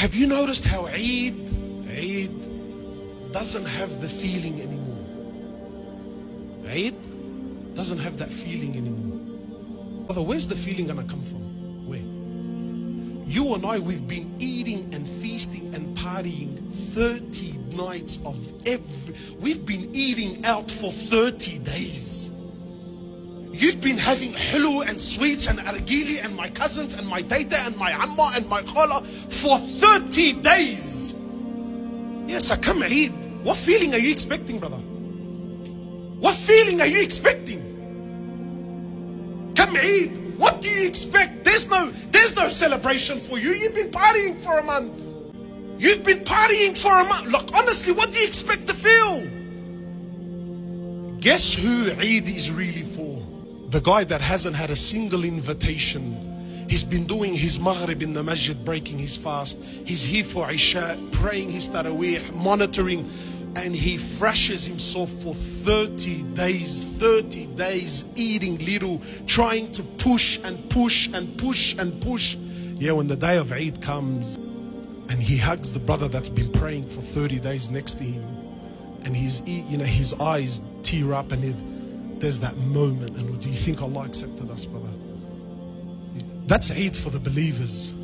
have you noticed how Eid, Eid doesn't have the feeling anymore? Eid doesn't have that feeling anymore. Brother, where's the feeling gonna come from? Where? You and I, we've been eating and feasting and partying 30 nights of every. We've been eating out for 30 days. Been having hulu and sweets and argili and my cousins and my tata and my amma and my khala for 30 days. Yes, I come Eid. What feeling are you expecting, brother? What feeling are you expecting? Come Eid. What do you expect? There's no, there's no celebration for you. You've been partying for a month. You've been partying for a month. Look, honestly, what do you expect to feel? Guess who Eid is really for? The guy that hasn't had a single invitation. He's been doing his Maghrib in the masjid, breaking his fast. He's here for Isha, praying his Taraweeh, monitoring, and he freshes himself for 30 days, 30 days, eating little, trying to push and push and push and push. Yeah, when the day of Eid comes, and he hugs the brother that's been praying for 30 days next to him and his you know his eyes tear up and his, there's that moment and do you think Allah accepted us brother? That's Eid for the believers